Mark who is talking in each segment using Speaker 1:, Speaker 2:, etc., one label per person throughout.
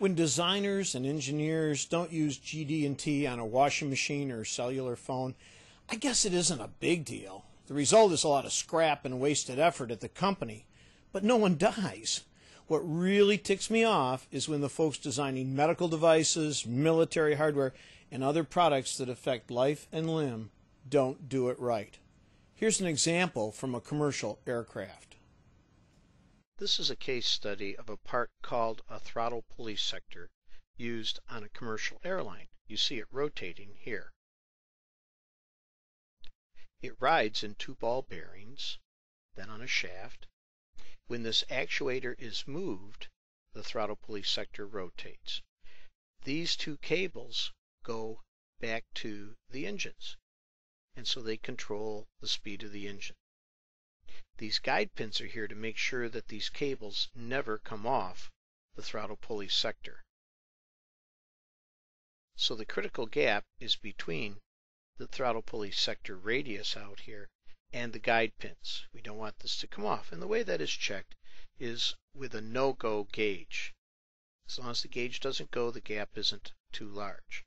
Speaker 1: When designers and engineers don't use GD&T on a washing machine or cellular phone, I guess it isn't a big deal. The result is a lot of scrap and wasted effort at the company, but no one dies. What really ticks me off is when the folks designing medical devices, military hardware, and other products that affect life and limb don't do it right. Here's an example from a commercial aircraft.
Speaker 2: This is a case study of a part called a throttle pulley sector used on a commercial airline. You see it rotating here. It rides in two ball bearings, then on a shaft. When this actuator is moved, the throttle pulley sector rotates. These two cables go back to the engines, and so they control the speed of the engine. These guide pins are here to make sure that these cables never come off the throttle pulley sector. So the critical gap is between the throttle pulley sector radius out here and the guide pins. We don't want this to come off. And the way that is checked is with a no-go gauge. As long as the gauge doesn't go, the gap isn't too large.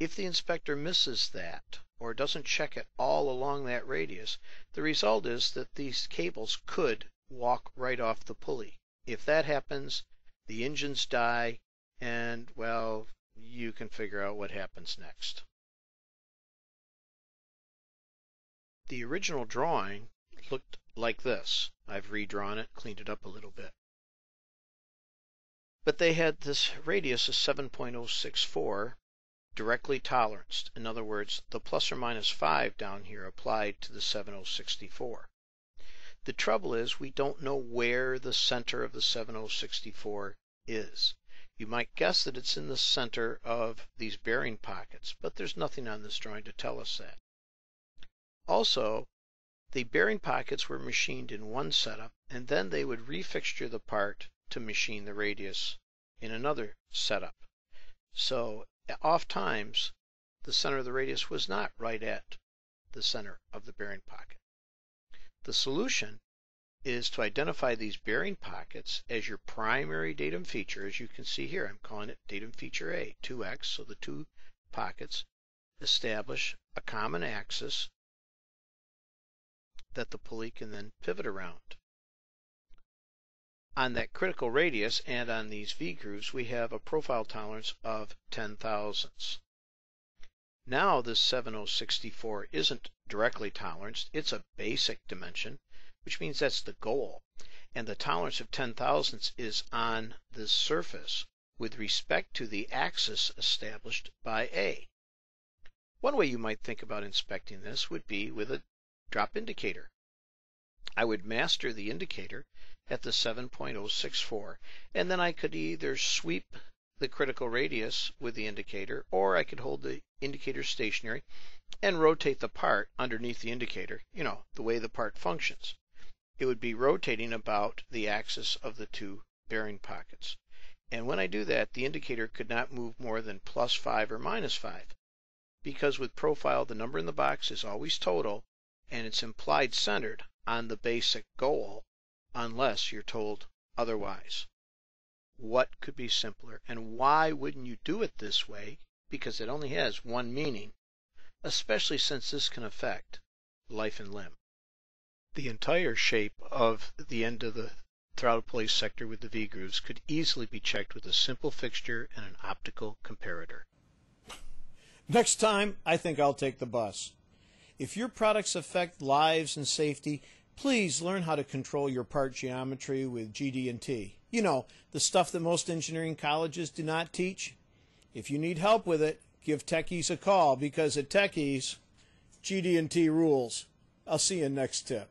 Speaker 2: If the inspector misses that, or doesn't check it all along that radius, the result is that these cables could walk right off the pulley. If that happens, the engines die, and, well, you can figure out what happens next. The original drawing looked like this. I've redrawn it, cleaned it up a little bit. But they had this radius of 7.064 directly toleranced. In other words, the plus or minus 5 down here applied to the 7064. The trouble is we don't know where the center of the 7064 is. You might guess that it's in the center of these bearing pockets, but there's nothing on this drawing to tell us that. Also, the bearing pockets were machined in one setup, and then they would refixture the part to machine the radius in another setup. So oft times the center of the radius was not right at the center of the bearing pocket. The solution is to identify these bearing pockets as your primary datum feature. As you can see here, I'm calling it datum feature A, 2x, so the two pockets establish a common axis that the pulley can then pivot around. On that critical radius and on these V-grooves, we have a profile tolerance of 10 thousandths. Now this 7064 isn't directly toleranced, it's a basic dimension, which means that's the goal. And the tolerance of 10 thousandths is on this surface with respect to the axis established by A. One way you might think about inspecting this would be with a drop indicator. I would master the indicator at the 7.064 and then I could either sweep the critical radius with the indicator or I could hold the indicator stationary and rotate the part underneath the indicator, you know, the way the part functions. It would be rotating about the axis of the two bearing pockets. And when I do that, the indicator could not move more than plus 5 or minus 5 because with profile the number in the box is always total and it's implied centered on the basic goal unless you're told otherwise. What could be simpler? And why wouldn't you do it this way? Because it only has one meaning, especially since this can affect life and limb. The entire shape of the end of the throttle pulley sector with the V-grooves could easily be checked with a simple fixture and an optical comparator.
Speaker 1: Next time, I think I'll take the bus. If your products affect lives and safety, Please learn how to control your part geometry with GD&T. You know, the stuff that most engineering colleges do not teach. If you need help with it, give Tec-Ease a call because at Tec-Ease, GD&T rules. I'll see you next tip.